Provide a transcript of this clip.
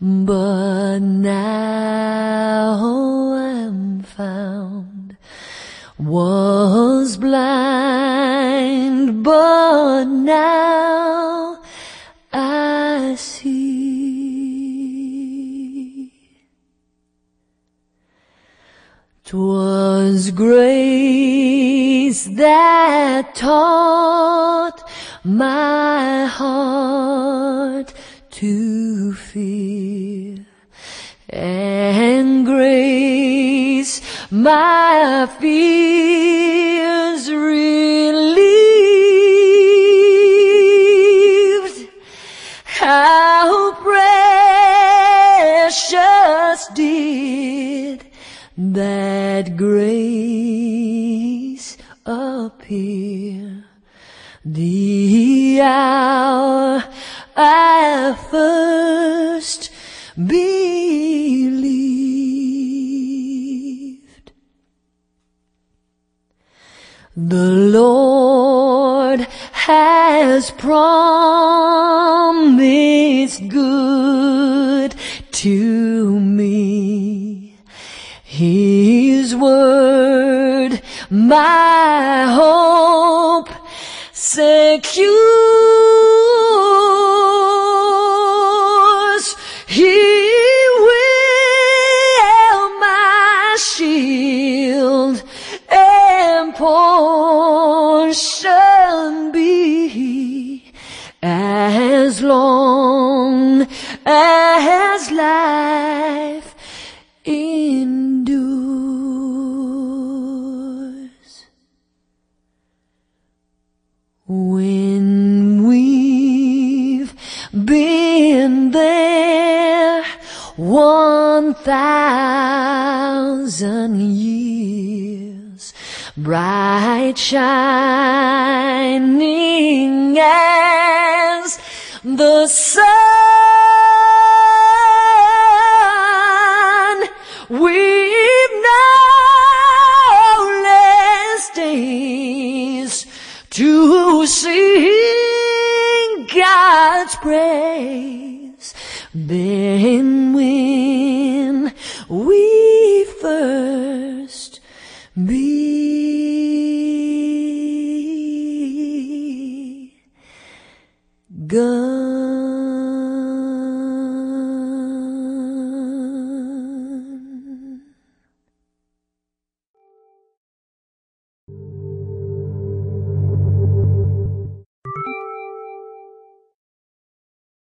but now I'm found. Was blind, but now I see. 'Twas grace that taught my heart to fear, my fears relieved. How precious did that grace appear the hour I first believed. The Lord has promised good to me. His word, my hope secures. Portion be as long as life endures. When we've been there one thousand years, bright shining as the sun, we've no less days to sing God's praise. Than when began.